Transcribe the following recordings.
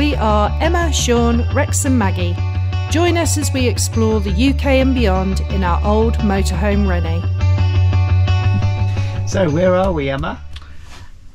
We are Emma, Shaun, Rex, and Maggie. Join us as we explore the UK and beyond in our old motorhome Rennie. So, where are we, Emma?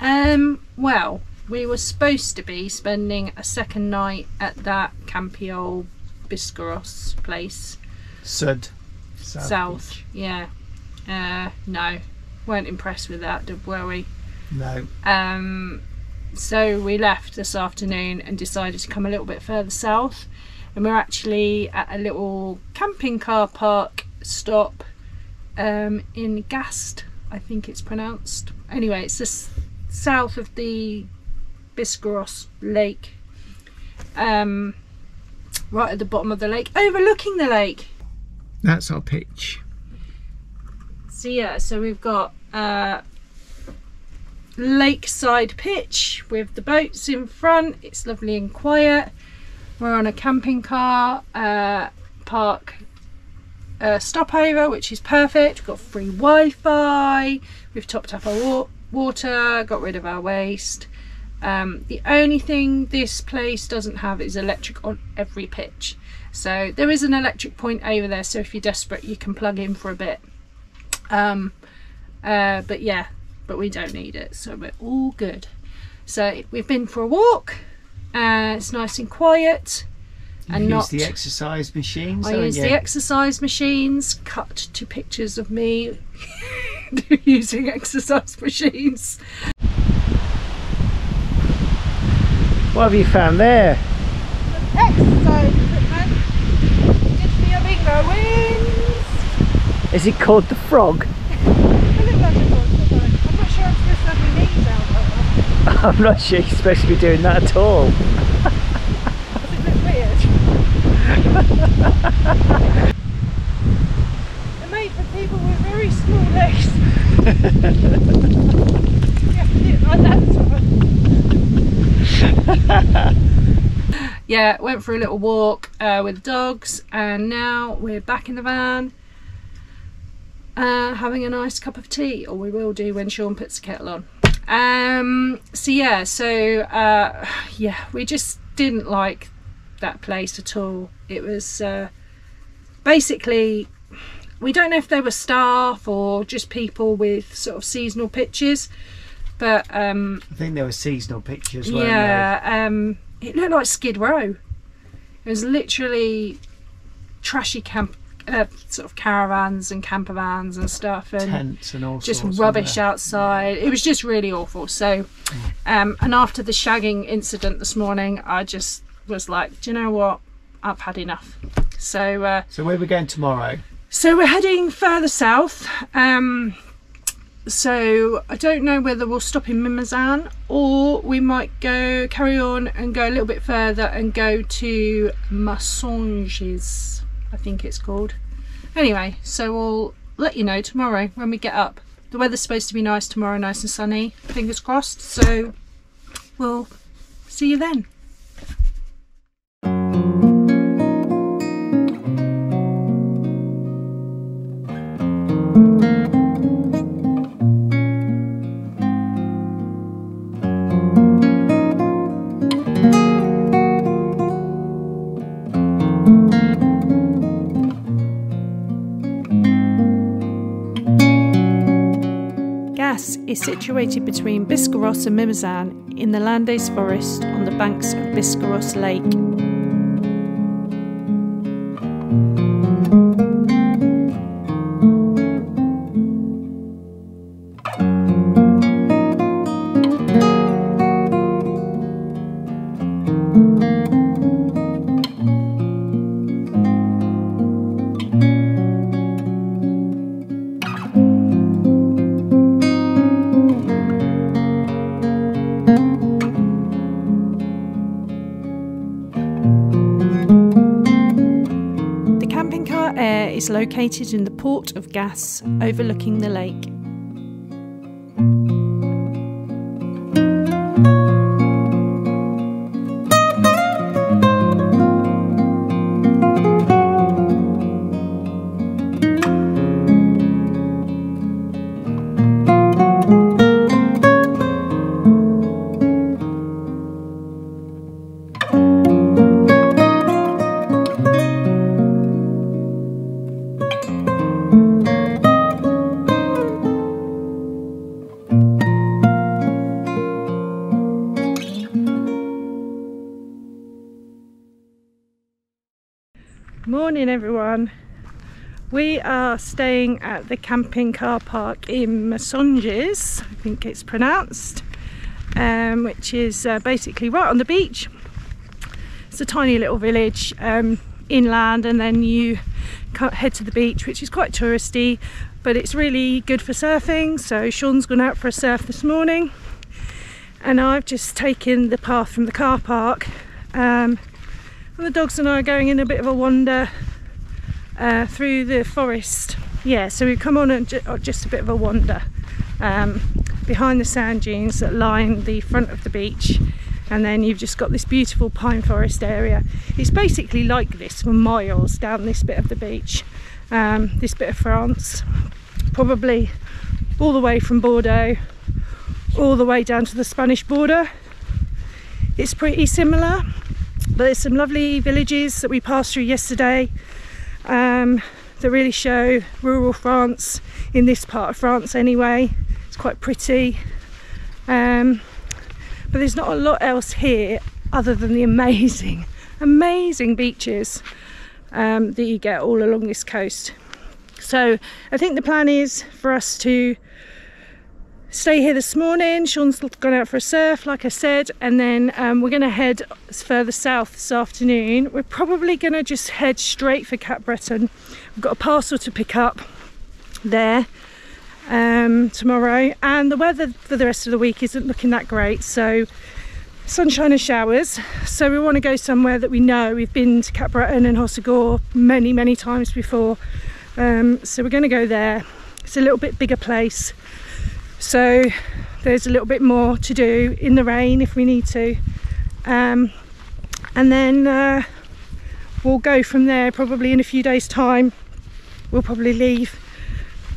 Um, well, we were supposed to be spending a second night at that campy old Biscarrosse place. Sud. South. South, Beach. yeah. Uh, no, weren't impressed with that, were we? No. Um, so we left this afternoon and decided to come a little bit further south. And we're actually at a little camping car park stop um, in Gastes, I think it's pronounced. Anyway, it's just south of the Biscarrosse Lake. Um, right at the bottom of the lake, overlooking the lake. That's our pitch. So yeah, so we've got uh, lakeside pitch with the boats in front. It's lovely and quiet. We're on a camping car uh, park uh, stopover, which is perfect. We've got free Wi-Fi. We've topped up our wa- water, got rid of our waste. Um, the only thing this place doesn't have is electric on every pitch. So there is an electric point over there. So if you're desperate, you can plug in for a bit. Um, uh, but yeah, but we don't need it, so we're all good. So we've been for a walk. Uh, it's nice and quiet, You and use not. the exercise machines. I don't use you? the exercise machines, cut to pictures of me using exercise machines. What have you found there? Exercise equipment. Good for your bingo. Is it called the frog? I look like a dog, don't I? I'm not sure I'm supposed to have my knees out like that. I'm not sure you're supposed to be doing that at all. Does it look weird? They're made for people with very small legs. yeah, yeah, like that sort of- yeah, went for a little walk uh, with the dogs, and now we're back in the van, uh, having a nice cup of tea, or we will do when Shaun puts the kettle on. Um, so yeah, so uh, yeah, we just didn't like that place at all. It was uh, basically we don't know if they were staff or just people with sort of seasonal pitches, but um, I think there were seasonal pictures, weren't yeah, um, it looked like Skid Row. It was literally trashy camp, uh, sort of caravans and camper vans and stuff, and Tents and all just rubbish outside. It was just really awful. So, um, and after the shagging incident this morning, I just was like, do you know what? I've had enough. So, uh, So where are we going tomorrow? so we're heading further south. Um, so I don't know whether we'll stop in Mimizan or we might go carry on and go a little bit further and go to Messanges, I think it's called. Anyway, so we'll let you know tomorrow when we get up. The weather's supposed to be nice tomorrow, nice and sunny. Fingers crossed. So we'll see you then. Is situated between Biscarrosse and Mimizan in the Landes forest on the banks of Biscarrosse Lake. Located in the port of Gastes, overlooking the lake. Morning, everyone. We are staying at the camping car park in Messanges, I think it's pronounced, um, which is uh, basically right on the beach. It's a tiny little village um, inland, and then you head to the beach, which is quite touristy, but it's really good for surfing. So Shaun's gone out for a surf this morning, and I've just taken the path from the car park. Um, and the dogs and I are going in a bit of a wander uh, through the forest. Yeah, so we've come on uh, just a bit of a wander um, behind the sand dunes that line the front of the beach and then you've just got this beautiful pine forest area. It's basically like this for miles down this bit of the beach, um, this bit of France, probably all the way from Bordeaux all the way down to the Spanish border. It's pretty similar, there's some lovely villages that we passed through yesterday um, that really show rural France in this part of France anyway. It's quite pretty. Um, but there's not a lot else here other than the amazing, amazing beaches um, that you get all along this coast. So I think the plan is for us to stay here this morning. Shaun's gone out for a surf, like I said, and then um, we're going to head further south this afternoon. We're probably going to just head straight for Capbreton. We've got a parcel to pick up there um, tomorrow, and the weather for the rest of the week isn't looking that great. So, sunshine and showers. So, we want to go somewhere that we know. We've been to Capbreton and Hossegor many, many times before. Um, so, we're going to go there. It's a little bit bigger place so there's a little bit more to do in the rain if we need to. Um, and then uh, we'll go from there. Probably in a few days time we'll probably leave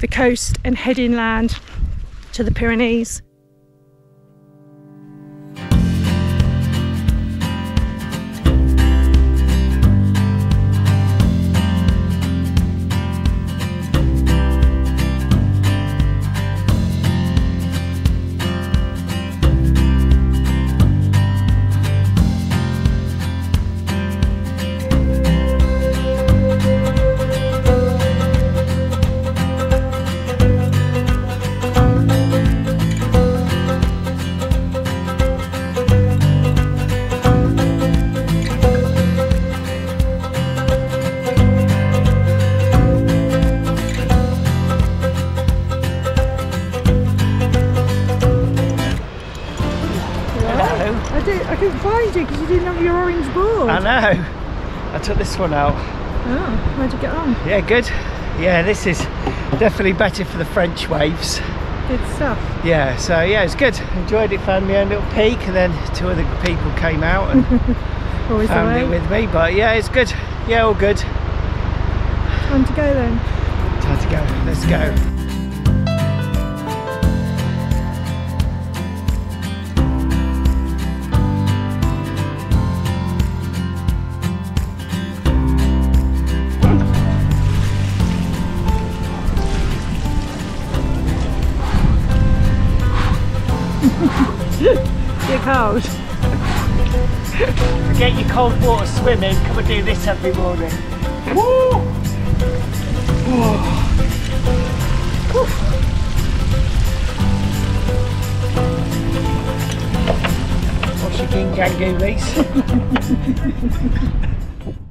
the coast and head inland to the Pyrenees took this one out. Oh, how'd you get on? Yeah, good. Yeah, this is definitely better for the French waves. Good stuff. Yeah, so yeah, it's good. Enjoyed it, found my own little peak, and then two other people came out and found it with me. But yeah, it's good. Yeah, all good. Time to go then. Time to go. Let's go. Cold. Forget your cold water swimming, come and do this every morning. Woo! What's your king kangaroo, With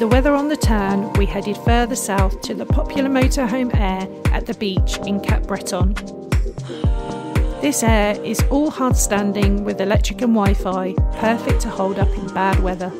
the weather on the turn, we headed further south to the popular motorhome aire at the beach in Capbreton. This aire is all hard standing with electric and Wi Fi, perfect to hold up in bad weather.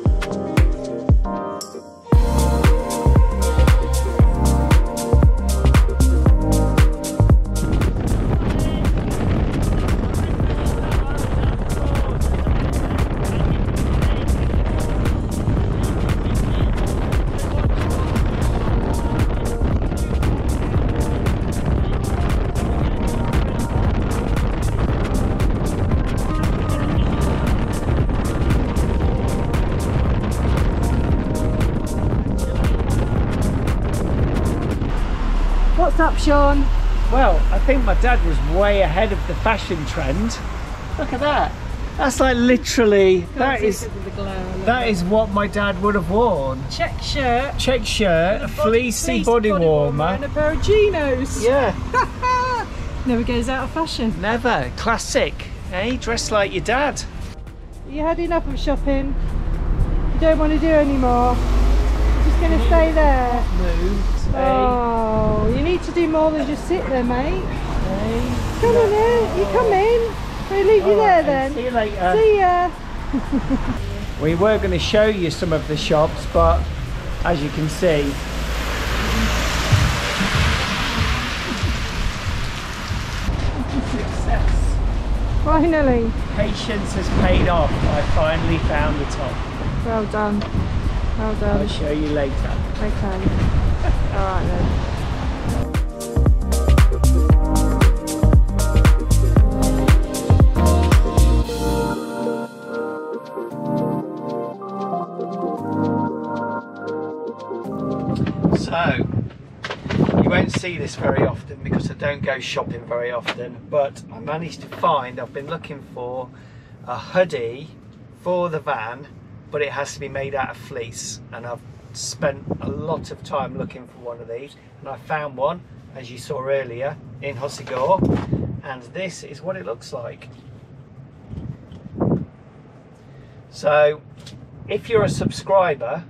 Up, Shaun? Well, I think my dad was way ahead of the fashion trend. Look at that. That's like literally, that is that is what my dad would have worn. Check shirt. Check shirt, a fleecy body, body, warmer. And a pair of Ginos. Yeah. Never goes out of fashion. Never. Classic. Hey, dress like your dad. You had enough of shopping. You don't want to do anymore. Just going to stay there. Moved. Eh? Oh, you need to do more than just sit there, mate. Come on in. You come in. We'll leave you there then. See you later. See ya. we were going to show you some of the shops, but as you can see, success. Finally. Patience has paid off. I finally found the top. Well done. Well done. I'll show you later. Okay. Alright then. This very often because I don't go shopping very often, but I managed to find, I've been looking for a hoodie for the van, but it has to be made out of fleece, and I've spent a lot of time looking for one of these. And I found one as you saw earlier in Hossegor and this is what it looks like. So if you're a subscriber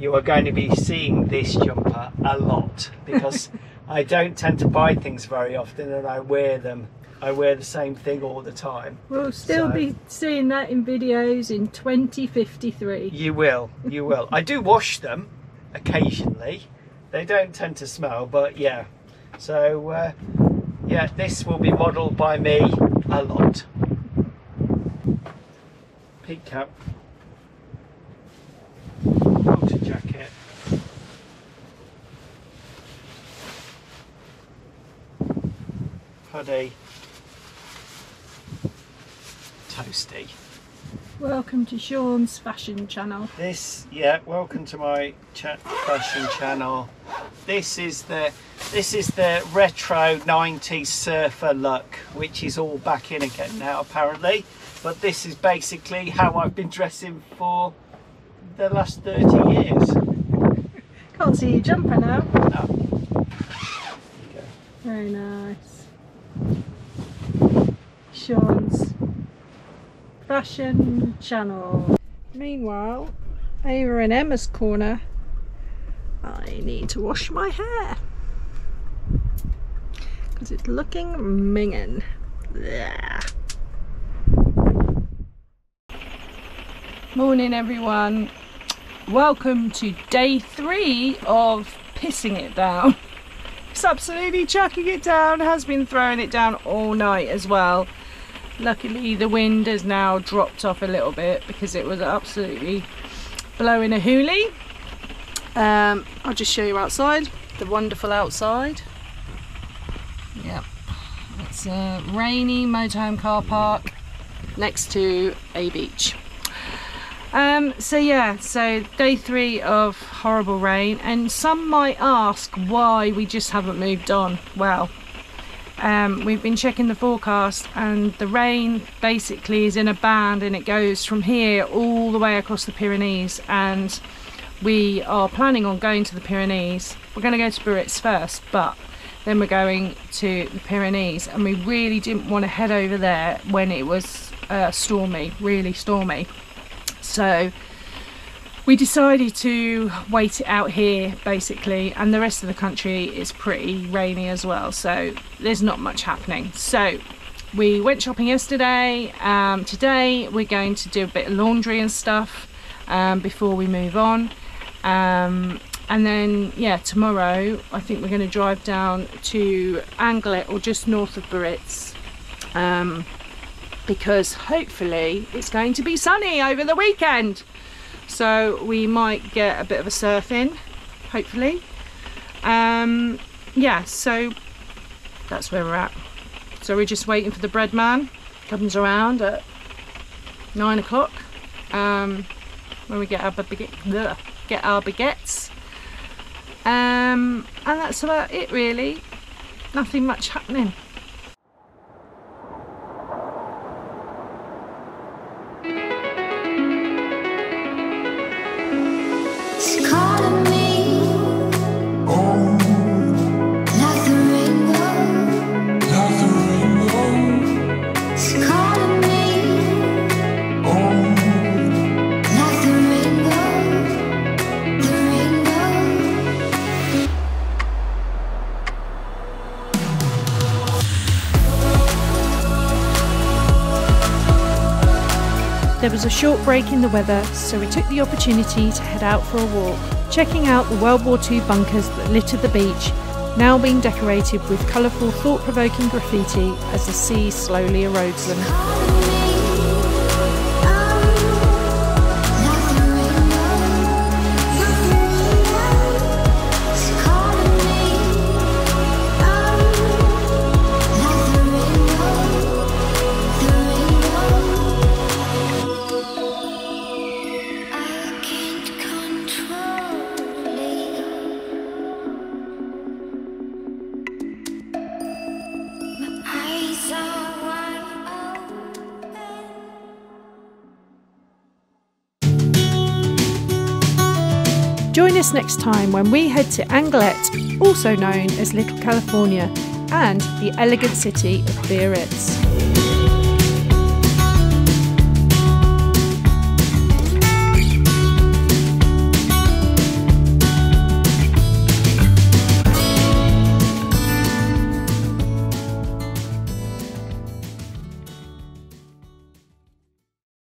you are going to be seeing this jumper a lot. Because I don't tend to buy things very often and I wear them I wear the same thing all the time. We'll still so, be seeing that in videos in 2053. You will, you will. I do wash them occasionally. They don't tend to smell, but yeah. So, uh, yeah, this will be modelled by me a lot. Peak cap. Hoodie toasty. Welcome to Shaun's fashion channel. This, yeah, welcome to my fashion channel. This is the this is the retro 90s surfer look, which is all back in again now apparently. But this is basically how I've been dressing for the last 30 years. Can't see you jumper now. Oh. Very nice. Shaun's fashion channel. Meanwhile, over in Emma's corner, I need to wash my hair because it's looking minging. Morning everyone. Welcome to day three of pissing it down. It's absolutely chucking it down, has been throwing it down all night as well. Luckily the wind has now dropped off a little bit because it was absolutely blowing a hoolie. Um, I'll just show you outside, the wonderful outside. Yep, it's a rainy motorhome car park next to a beach. Um, so yeah, so day three of horrible rain and some might ask why we just haven't moved on. Well, um, we've been checking the forecast and the rain basically is in a band and it goes from here all the way across the Pyrenees and we are planning on going to the Pyrenees. We're going to go to Biarritz first but then we're going to the Pyrenees and we really didn't want to head over there when it was uh, stormy, really stormy. So we decided to wait it out here basically and the rest of the country is pretty rainy as well so there's not much happening. So we went shopping yesterday um, today we're going to do a bit of laundry and stuff um, before we move on. Um, and then yeah tomorrow I think we're going to drive down to Anglet or just north of Biarritz um, because hopefully it's going to be sunny over the weekend so we might get a bit of a surf in hopefully. Um, yeah so that's where we're at. So we're just waiting for the bread man. Comes around at nine o'clock um, when we get our baguette, get our baguettes. Um, and that's about it really. Nothing much happening short break in the weather, so we took the opportunity to head out for a walk, checking out the World War II bunkers that litter the beach, now being decorated with colourful, thought provoking graffiti as the sea slowly erodes them. Join us next time when we head to Anglet, also known as Little California, and the elegant city of Biarritz.